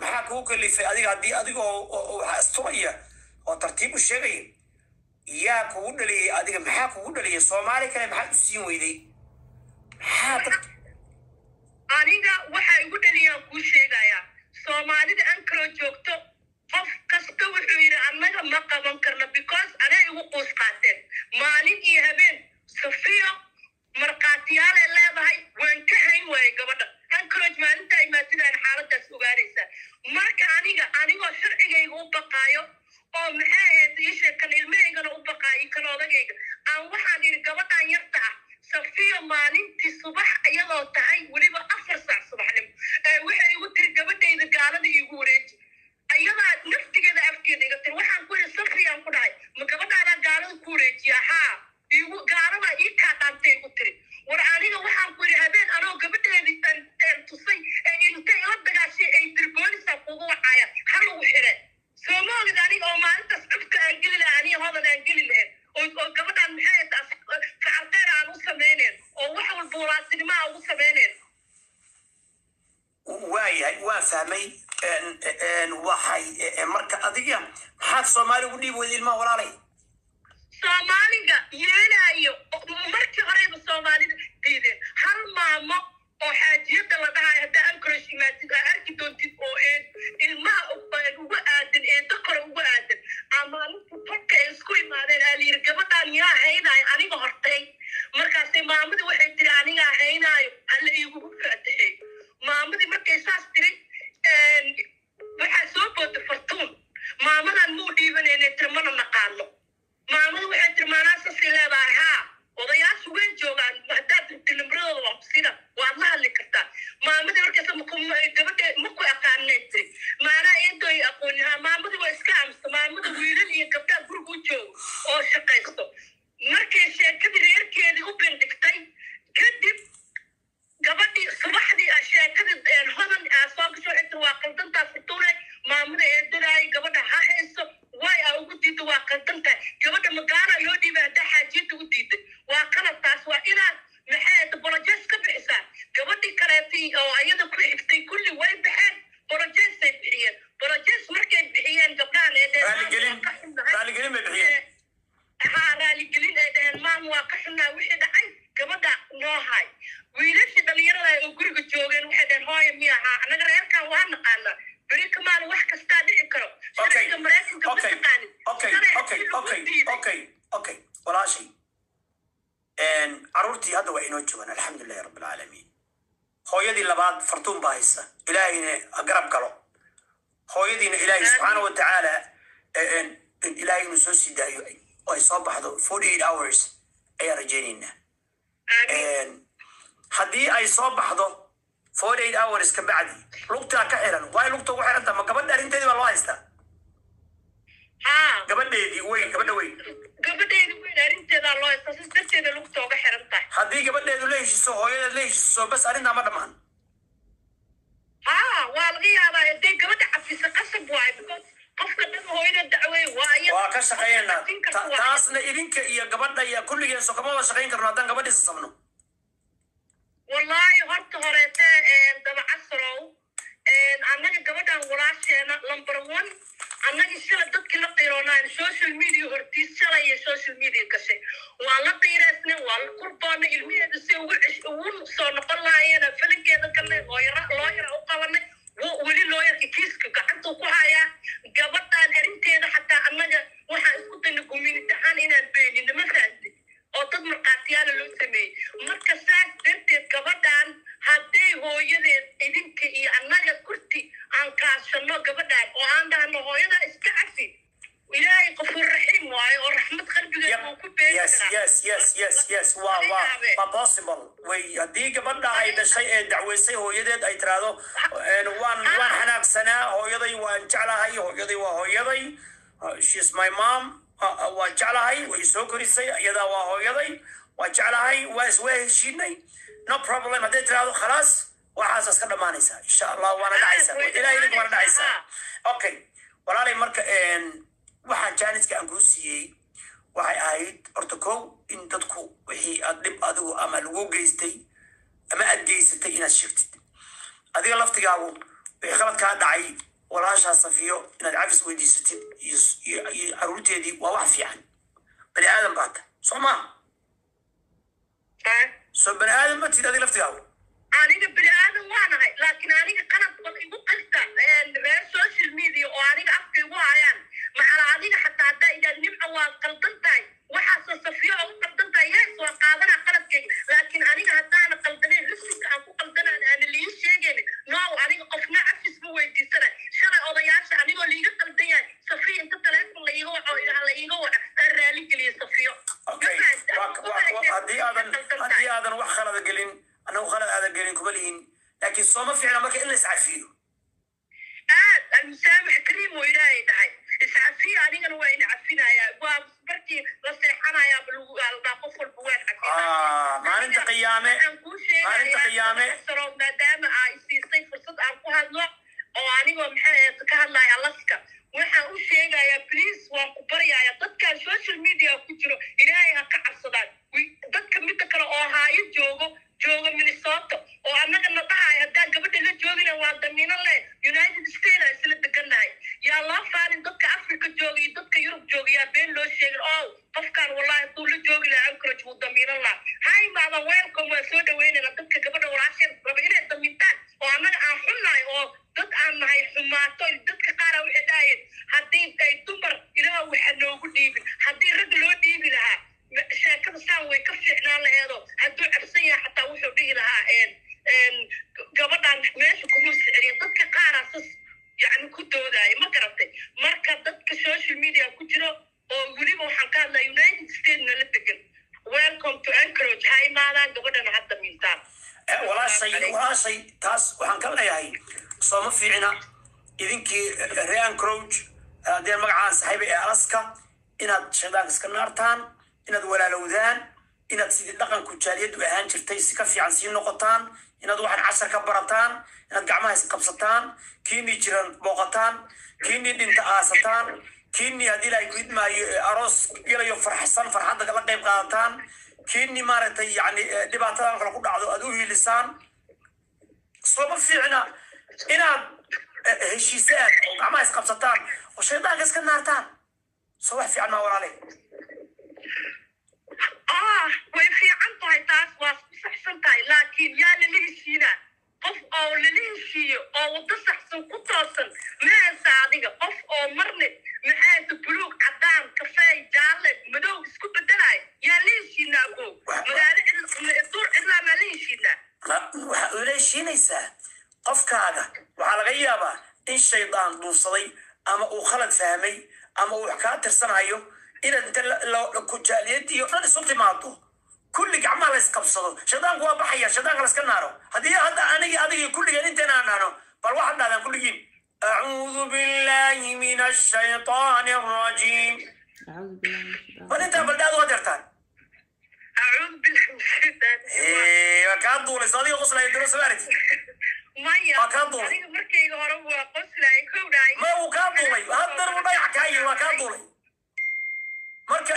maxaa kugu kalifay adiga haddii adiga oo oo- waxaa asturaya oo tartiib u sheegaya yaa kugu dhaliyay adiga maxaa kugu dhaliyay? Soomaali kale maxaad u siin weyday? Aniga waxa igu dhaliyaan kuu sheegayaa soomaalida an joogto qof kasta wuxuu yidhi annaga ma qaban karno because anay igu quus qaateen. Maalin iyo habeen safiyo markhaatiyaalay leedahay waan ka hayn waayay gabadha oo maxay ahayd iisheeg kan ilmahaygana u baqaayo kan odagayga aan waxaan yidhi gabadhan yarta ah safiyo maalintii subax iyadoo tahay weliba afar saac subaxnimo ee waxay igu tiri gabadhayda gaalada iigu wareeji ayadaa naftigeeda afkeeda iga tiri waxaan ku yidhi safriyaan ku dhahay ma gabadhaadaa gaalada ku wareejiya haa igu gaalada ii kaa dhaantay igu tiri war aniga waxaan ku yidhi habeen anoo gabadheedii aan- aan tusay ee intay ila dagaashay ay dirboonisa kugu wacaya ha lagu xire soo ma ogid aniga oo maalintaas cubka aan geli lahaa aniga hodan aan geli lahayn oo oo gabadhaan maxay ahayd facalteer aan u samaynayn oo wax walba walaasinimo aan ugu samaynayn waayahay waan fahmay En- en waxay en marka adiga maxaad soomaali ugu dhiibi weyday ilmaha walaalay soomaaliga yeelaayo markii horeyba soomaalida diideen hal maamo oo xaajiyada la dhahayo haddaa ankarosh imaatid aa arki doontid oo ee ilmaha u- ugu aadan eedo kore ugu aadan amaalinta tolka ay isku imaadeen aa layiri gabadhaan yaa haynaayo aniga hortay markaasay maamadii waxay tiri anigaa haynaayo alla iigugu faataxeey maamadii markay saas tiri waxaa soo booda fartuun maamadan muu dhiibanayna tiri mana naqaano maamadu waxay tiri maanaasasii leedahay haa odayaashu way joogaan haddaad dirti nimradooda waa kusina waad la hadli kartaa maamadii markaas maku gabadhe maku aqaanay tiri maanaa eedoy aqooni haa maamadii waa iska aamusta maamada wiilal iyo gabdhaa guriga u joogo oo shaqaysto markay sheekadii reerkeedii u bindhigtay kadib gabadhii subaxdii ah sheekadii een hodan aa soo gasho waxay tiri waa qaldantaa furtuune maamada eedadaay gabadha ha hayso way aa ugu diida waa qaldantahay gabadha magaala loo dhiibay haddaa xaajiyada u diiday waa qalab taas waa inaad maxay bolojes ka bixisaa gabadhii kaleetay oo ayada ku xigtay kulli way baxeen. Bolojesay bixiyeen. Bolojes markay bixiyeen gabdhahan raaligelin haa ay dhaheen maam waa ka xunnaa wixii dhacay gabadha noo hay. Wiilashii dhalinyarada oo guriga joogeen waxay dhaheen hooya miya haa annaga reerkan waa naqaanaa. Beri kamaal wax kastaa dhici karo. Maraykanka En, caruurtii hadda waa inoo joogaan alxamdulilahi rabbi alcaalamiin hooyadii labaad fartuun baa haysa. Ilaahayna ha garab galo. Hooyadiina ilaahay subxaana wa tacaala ilaahay inuu soo sii daayo oo ay soo baxdo forty eight hours ayaan rajaynaynaa. Haddii ay soo baxdo forty eight hours ka bacdi lugtaa ka xiran waay lugta ugu xiranta ma gabadha arrinteedii baa loo haystaa haa gabadheedii weyn gabadha weyn gabadheedi weyn arrinteedaa loo haysta sis darteeda lugta uga xiran tahay haddii gabadheedu la heshiiso hooyadeed la heshiiso bas arrintaa ma dhammaan haa waa laga yaabaa hadday gabadha cafisa qasab because qofka dhan hooyada dacwey waayo. Waa ka waayo. taasna idinka iyo gabadha iyo kulligeen so kama wada shaqayn karno haddaan gabadhiisa sabno. Wallaahi horta horeete dabacasrow annaga gabadhan walaasheena number one annagii shala dadkii la qiiroonaan social media hortiis shalay iyo social media gashay waa la qiireysnay waa la qurboonay ilmaheeda si ugu cesh ugu soo noqon lahayeena falinkeeda galnay looyara looyara u qabanay. Weli looyarka kiiska gacantuu ku hayaa. Gabadhan arrinteeda xataa annaga waxaan isku dayna community ahaan inaan beenino ma fahamtay oo dad markhaatiyaala loo sameeyey marka saas darteed gabadhan hadday hooyadeed idinka iyo annaga aan kaashano gabadhan oo aan dhahno hooyada iska cafi ilaahay qafuur raxiim waayo oo raxmad qalbigeeda ku waa waa waa way haddii gabadha ay dhashay ee dacweysay hooyadeed ay tiraahdo waan waan xanaagsanaa hooyaday waan jeclahay hooyaday waa hooyaday. Uh, she's my mom. Uh, uh, waan jeclahay way soo korisay iyadaa waa hooyaday. Waan jeclahay waa iswaa heshiinay. No problem. Hadday tiraahdo khalaas waxaas iska dhammaanaysaa insha allah waana dhacaysaa. Waana dhacaysaa. Dhamaanaysaa. okay. Walaalay marka waxaan jaaniska aan kuu siiyey. Waxay ahayd horta kow in dadku wixii aad dhib adigu ama lagu geystay ama aad geysatay inaad sheegtid. Adiga laftigaagu wixii khalad kaa dhacay walaashaa safiyo inaad cafis weydiisatid iyo caruurteedii waa wax fiican. Bani aadan baa ta. Soo maha soo bani aadan ma tid adiga laftigaagu aniga bini aadan waanahay laakiin aniga qalad bad igu qasta reer social media oo aniga afka igu hayaan. Maxala adiga xataa haddaa idhaad nimca waa qaldan tahay waxaasoo safiyo oo u qaldan tahay yes waa qaadanaa qaladkayga laakiin aniga haddaana qaldaneen risinka aan ku qaldanaan aana lii sheegayn no aniga qofna cafis ma weydiisanay shalay odayaasha anigoo liiga qaldan yahay safiyo inta taleefon la iiga waco la iiga waca aan raali geliya safiyo haddii aadan wax khalada gelin annagu khalad aadan gelin kuma lihin laakiin sooma fiicna marka in la iscafiyo aad almusaamax kariim oo ilaahay dhahay iscafiya anigana waa cafinayaa waa markii la seexanayaa lagu aldaa qof walba waan Ah, maalinta qiyaame maalinta qiyaame maadaama aa isiisay fursad aan ku hadlo oo anigoo maxay ahayd ka hadlaya alaska waxaan u sheegayaa please waan ku baryaaya dadkan social media ku jiro ilaahay ha ka cabsadaan Wi- dadka midda kale oo haayo joogo joogo minnesota oo annaga na dhahay haddaan gabadha la joogina waa damiino leh united states aan isla degannahay yaa loo faalin dadka africa jooga iyo dadka yurub jooga yaa been loo sheegin oo qofkaan wallahi hadduu la joogi lahaa ankoraj wuu damiinan lahaa ha imaada welcome waa soo dhaweynayna dadka gabadha walaasheen raba inay damintaan oo annaga aan xunnahay oo dad aan nahay xumaato dadka qaara waxay dhahayeen haddii ay dumar ilaah waxa noogu dhiibin haddii rag loo dhiibi lahaa ma- sheekada saan way ka fiicnaan laheedo hadduu cabsan yahay xataa wuxuu dhihi lahaa een een gabadhan meesha kuma siciriya dadka qaaraa sas yacni ku doodaayo ma garatay marka dadka social media ku jiro oo weliba waxaan ka hadlaa united states nala degan welcome to anchorage ha imaadaan gabadhana hadda miintaan Eh, walaashay walaashay taas waxaan ka leeyahay sooma fiicna idinkii rean haddii magacaan saxiiba ee alaska inaad shaydaanka iska naartaan inaad walaalowdaan inaad sidii dhaqanku jaaliyaddu ahaan jirtay si ka fiican sii noqotaan inaad waxaan cashar ka barataan inaad gacmaha isqabsataan kiinii jiran booqataan kiinii dhinta aasataan kiinii haddii ilaahay ku idmaayo aroos gelayo farxsan farxadda la qayb qaadataan kiinii maaragtay yani dhibaatadan kale ku dhacdo aad u hiilisaan. Sooma fiicna inaad eh, heshiisaan oo gacmaha isqabsataan oo shaydaanka iska naartaan soo wax fiican maa walaale ah way fiican tahay taas waa ku saxsan tahay laakiin yaa lala heshiinaa qof oo lala heshiiyo oo waddo saxsan ku toosan mahaysa adiga qof oo marne maxaayta buluug cadaan kafeey jaalle madow isku bedelayo yaa la heshiinaa go magaalo cid- dur cidlaa maa la heshiinaa waxaad ula heshiinaysaa qofkaaga waxaa laga yaabaa in shaydaan duufsaday ama uu khalad fahmay ama uu wax kaa tirsanayo inaad inta dhan isu timaado kulli gacmaa laysqabsado shaydaanku waa baxaya shaydaanka layska naaro. Haddii hadda anigi adigii kulligeen intaen aan naano bal waxaad dhahdan kulligiin. Acuudu billahi min ashaytaani arajiim bal intaa baldhaad waa jartaan kaa duulayso adiga qoslaya diro soo aragtid ma uu kaa duulay uu dhagax kaa yiri waa kaa duulay marka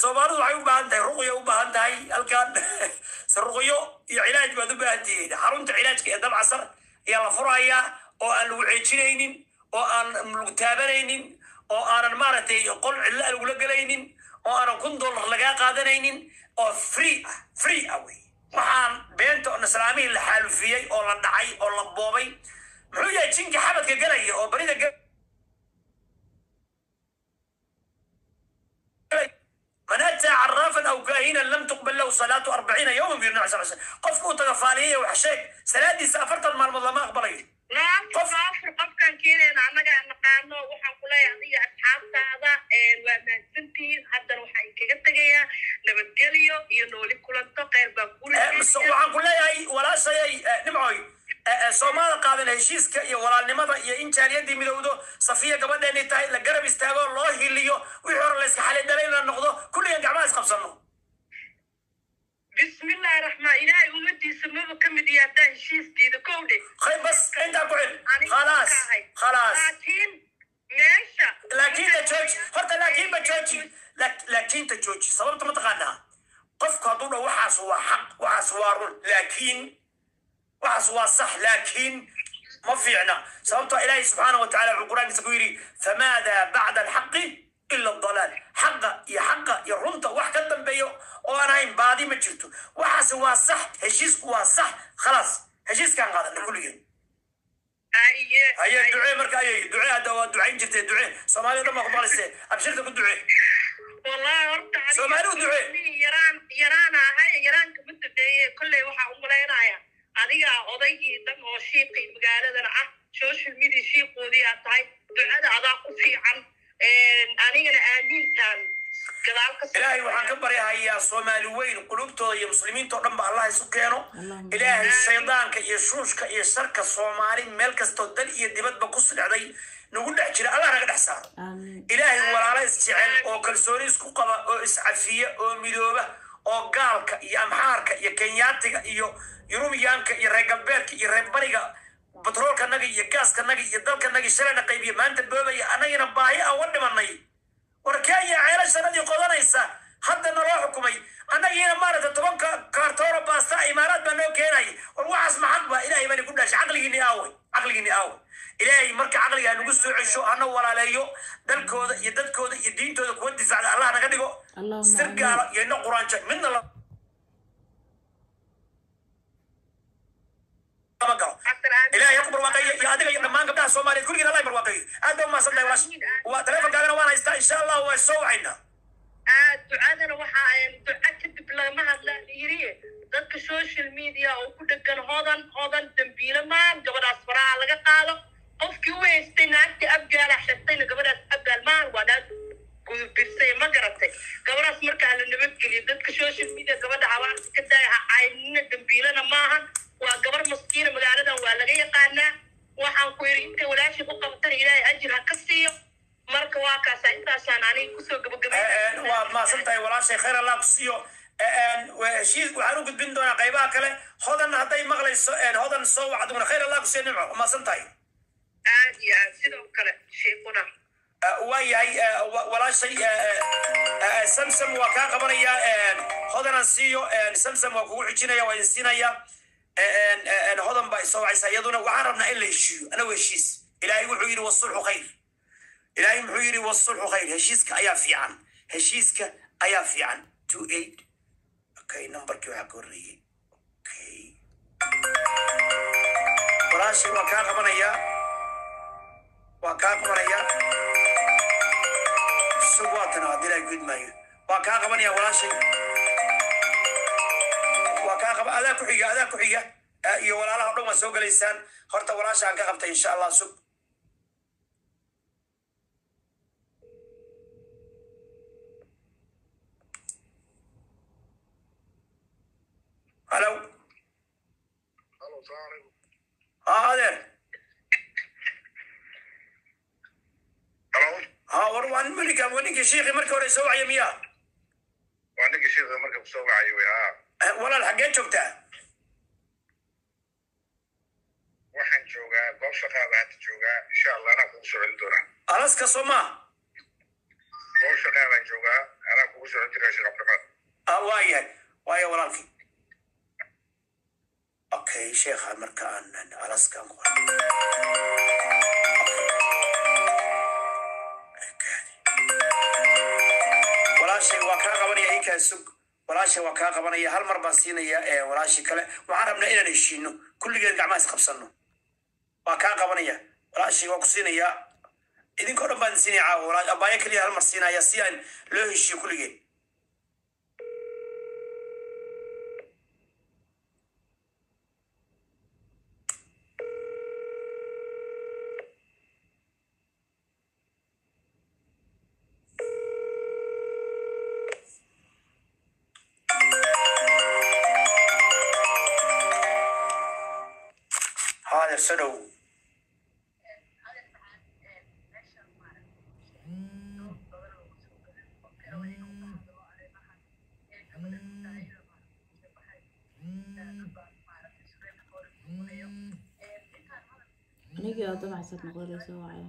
soomaalidu waxay u baahan tahay ruqya u baahan tahay halkaan ruqyo iyo cilaaj baad u baahan tihiin. Xarunta cilaajka ee dabcasar ayaa la furayaa oo aan lagu ceejinaynin oo aan lagu taabanaynin oo aanan maaragtay qol cidlo aan lagula gelaynin oo aanan kun dollar lagaa qaadanaynin oo free ah free ah kufiyey oo la dhacay oo la boobay. Muxuu yahay jinka xabadka gelaya oo barida man ataa caraafan aw kaahinan lam tuqbal lahu salaatu arbaciina yowman buyiri nabi sal sl qofka uu tagafaaliyay wax sheeg salaadiisa afartan maalmood lama aqbalayo laabta laabta qofkaan keenayna annagaa naqaano waxaan ku adiga asxaabtaada waa mahadsantihiin haddana waxaa inkaga tegayaa nabadgelyo iyo nooli kulanto qeyr baa guriwaxaan ku walaashayay dhimcoy soomaala qaadan heshiiska iyo walaalnimada iyo in jaaliyadii midowdo safiya gabadheenay tahay la garab istaago loo hiliyo wixii hore la iska xalidhalayna noqdo kulligan gacmaha is qabsanno bismillaahi raxmaan ilaahay ummadiisa maba ka mid heshiistiida kowdhe khayr bas intaa ku Aniga khalaas khalaas laakiin meesha laakiin ta jooji horta laakiin ba jooji La- laakiin ta jooji sababta ma taqaanaa qofku hadduu dha waxaas waa xaq waxaas waa run laakiin waxaas waa sax laakiin ma fiicna sababtoo ilaahay subxaana wa tacala wuxuu qur'aankiisa ku yidhi famaada bacda alxaqi ila dalaal xaqa iyo xaqa iyo runta wax ka dambeeyo oo aan baadi ma jirto waxaase waa sax heshiisku waa sax khalaas heshiiskaan qaadana kulligeen haye ducee marka ayay ducee hadda waa ducayn jirtay ducee soomaalida dhan baa ku maqlayse abshirta ku ducee horta Soomaali u ducee. nin yaraan yaraan ahay yaraanka ma duceeye kolley waxaa u malaynaya adiga odaygii dhan oo shiiqii magaaladana ah social media shiiqoodii aad tahay ducada adaa ku fiican anigana aamiintaan ilaahay waxaan ka baryahayaa soomaali weyn qulubtooda iyo muslimiinta o dhan ba allah isu keeno. Ilaahay shaydaanka iyo shuushka iyo sharka soomaali meel kastoo dal iyo dibadba ku sidhacday nagu dhex jira allah naga dhex saaro. Ilaahay walaalo isjecel oo kalsooni isku qaba oo iscafiya oo midooba oo gaalka iyo amxaarka iyo kenyaatiga iyo yurubiyaanka iyo reer galbeedka iyo reer bariga batroolkanaga iyo gaaskanaga iyo dalkanaga shalayna qaybiya maanta boobaya annagina baahi aan dhimanay war kenya ceelashanadii qodanaysa hadda naloo xukumay annagiina maaragta tobanka kaartoona baasta imaaraad baa noo keenay war waxaas maxaq ba ilaahay bani ku dhashay caqligiini aaway caqligiini aaway ilaahay marka caqliga nagu soo cesho hana walaaleeyo dalkooda iyo dadkooda iyo diintooda kuwa difaacda allah naga dhigo sir gaala iyo ina quraanjo midna la lama galo ilaahay ha ku barwaaqeeyo iyo adiga iyo dhammaan gabdhaha soomaaliyeed kulligiin allah barwaaqeeyo aad baa umahadsan tahay walaash waa taleefonkaagana waan haystaa insha allah waa soo wacaynaa ducadana waxaa duca kadib lagama hadla yiri dadka social media oo ku dhegan hodan hodan dambiile maan gabadhaas faraha laga qaado qofkii u haystay naagtii abgaala xirtayna gabadhaas abgaal maan waa naag gudubirsay ma garatay gabadhaas markaa la nabadgeliyo dadka social media gabadha habaarta ka daaya ha caynina dambiilana maahan waa gabar maskiina magaaladan waa laga yaqaanaa. Waxaan ku yidhi intay walaashii ku qabatana ilaahay ajir ha ka siiyo. Marka waa kaasa intaasaan aniga ku soo gabagabay waa mahadsan tahay walaashay khayr allah ku siiyo. Heshiis waxaan u gudbin doonaa qaybaha kale. Hodan hadday maqlayso hodan soo wacdugna khayr allah ku siiyo nimco waa mahadsan tahay. Aad iyo aad sidoo kale sheekuna. Waayahay walaashay samsam waa kaa qabanaya hodanan siiyo. Samsam waa kugu xijinaya waa idin siinaya hodan baa isoo wacaysa iyaduna waxaan rabnaa in la heshiiyo. Anagu heshiis. Ilaahay wuxuu yidhi wasulxu khayr. Ilaahay muxuu yidhi wasulxu khayr. Heshiiska ayaa fiican. Heshiiska ayaa fiican. numberkii waxaa ka horreeyey okay. Walaashay waa kaa qabanaya waa kaa qabanaya sug haddii ilaahay gud maayo waa kaa qabanaya walaashay adaa ku xiga adaa ku xiga. Iyo walaalaha o dhan waa soo gelaysaan horta walaashaan ka qabtay insha allah sug halo ha adeer ha war waa ninka waa ninkii shiikii markii hore soo wacya miya waa ninkii shiikha marka ku soo wacayay wey haa walaal xaggee joogtaa? Waxaan joogaa goob shaqaada hadda joogaa insha allah anaa kugu soo celin doonaa. Alaska soo maa goob joogaa anaa kugu soo celin sheekh cabdiqaadir ah waayahay waaya walaalkii. Okay sheekha marka aan alaskan walaashay waa kaa qabanaya ikaa sug walaashay waa kaa qabanaya hal mar baan siinaya walaashii kale. Waxaan rabnaa inaan heshiino kulligeed gacmaha isqabsano waa kaa qabanaya walaashay waa ku siinaya. Idinkoo dhan baan siinaya caawa abaayo keliya hal mar siinaya si aan loo heshiiyo kulligeed soo dhow anigii oo damacsad noqonay soo wacaya